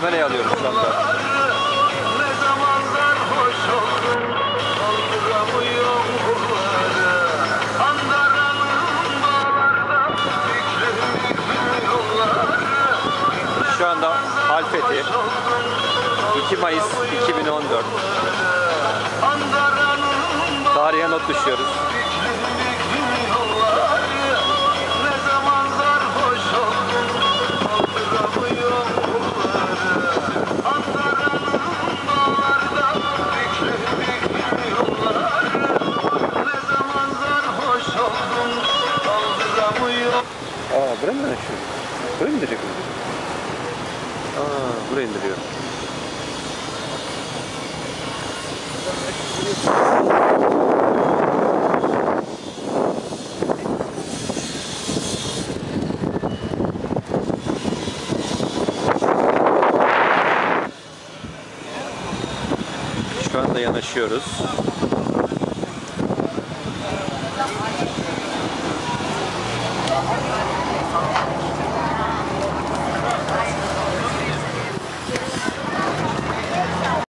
kamerayı alıyorum şu anda. Şu anda Halfeti 2 Mayıs 2014 Andaranın Tarihe not düşüyoruz. Buraya mı dönüşüyor? Buraya mı indirecek? Aa buraya indiriyor. Şu anda yanaşıyoruz.